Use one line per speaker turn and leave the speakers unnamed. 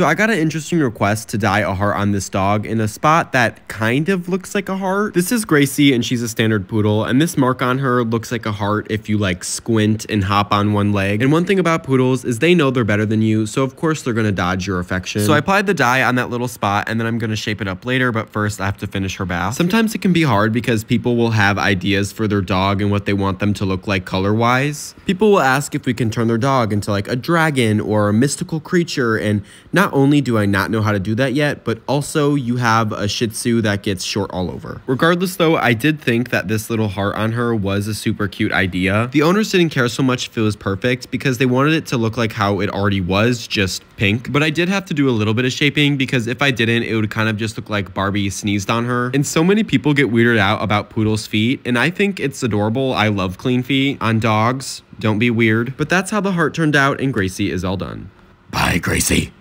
So I got an interesting request to dye a heart on this dog in a spot that kind of looks like a heart. This is Gracie and she's a standard poodle and this mark on her looks like a heart if you like squint and hop on one leg. And one thing about poodles is they know they're better than you, so of course they're gonna dodge your affection. So I applied the dye on that little spot and then I'm gonna shape it up later, but first I have to finish her bath. Sometimes it can be hard because people will have ideas for their dog and what they want them to look like color wise. People will ask if we can turn their dog into like a dragon or a mystical creature and not only do I not know how to do that yet, but also you have a Shih Tzu that gets short all over. Regardless though, I did think that this little heart on her was a super cute idea. The owners didn't care so much if it was perfect because they wanted it to look like how it already was, just pink. But I did have to do a little bit of shaping because if I didn't, it would kind of just look like Barbie sneezed on her. And so many people get weirded out about poodles' feet, and I think it's adorable. I love clean feet on dogs. Don't be weird. But that's how the heart turned out, and Gracie is all done.
Bye, Gracie.